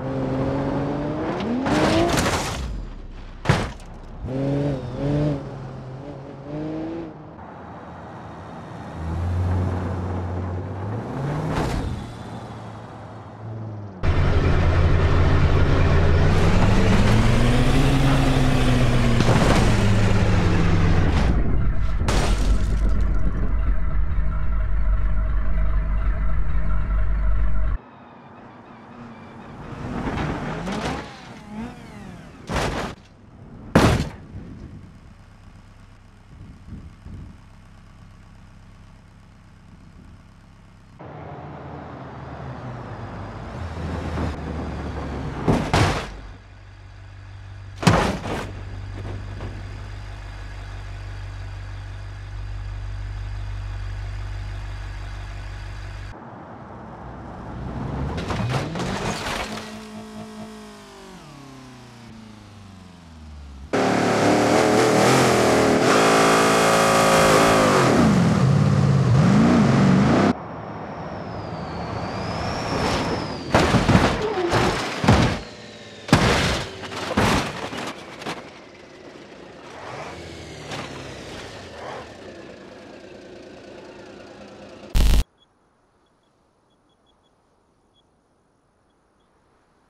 Mm-hmm.